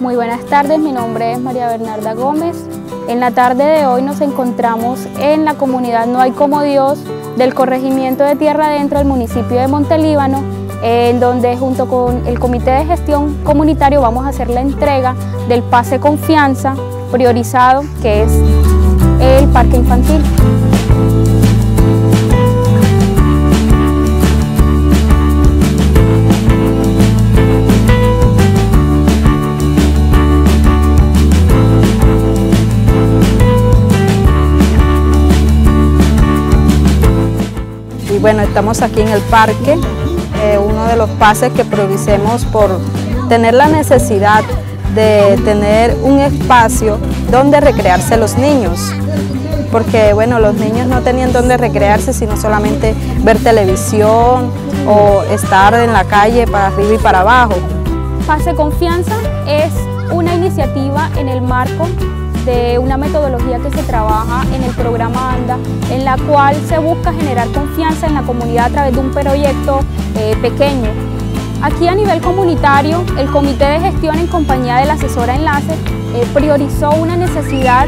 Muy buenas tardes, mi nombre es María Bernarda Gómez. En la tarde de hoy nos encontramos en la comunidad No hay como Dios del corregimiento de Tierra Adentro del municipio de Montelíbano, en donde junto con el Comité de Gestión Comunitario vamos a hacer la entrega del pase confianza priorizado que es el parque infantil. Y bueno, estamos aquí en el parque, eh, uno de los pases que prioricemos por tener la necesidad de tener un espacio donde recrearse los niños, porque bueno, los niños no tenían donde recrearse sino solamente ver televisión o estar en la calle para arriba y para abajo. Pase Confianza es una iniciativa en el marco de una metodología que se trabaja en el programa ANDA, en la cual se busca generar confianza en la comunidad a través de un proyecto eh, pequeño. Aquí a nivel comunitario, el Comité de Gestión en compañía de la asesora Enlace eh, priorizó una necesidad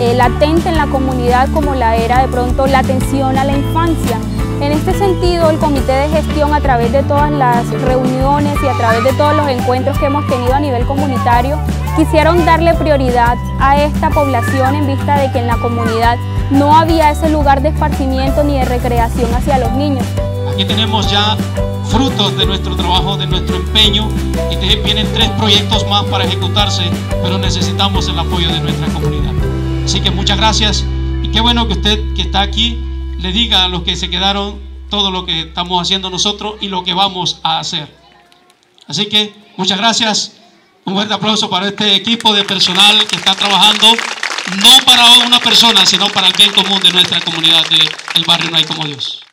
eh, latente en la comunidad como la era de pronto la atención a la infancia. En este sentido, el Comité de Gestión a través de todas las reuniones y a través de todos los encuentros que hemos tenido a nivel comunitario, quisieron darle prioridad a esta población en vista de que en la comunidad no había ese lugar de esparcimiento ni de recreación hacia los niños. Aquí tenemos ya frutos de nuestro trabajo, de nuestro empeño y vienen tres proyectos más para ejecutarse, pero necesitamos el apoyo de nuestra comunidad. Así que muchas gracias y qué bueno que usted que está aquí le diga a los que se quedaron todo lo que estamos haciendo nosotros y lo que vamos a hacer. Así que muchas gracias. Un fuerte aplauso para este equipo de personal que está trabajando no para una persona, sino para el bien común de nuestra comunidad del barrio No hay como Dios.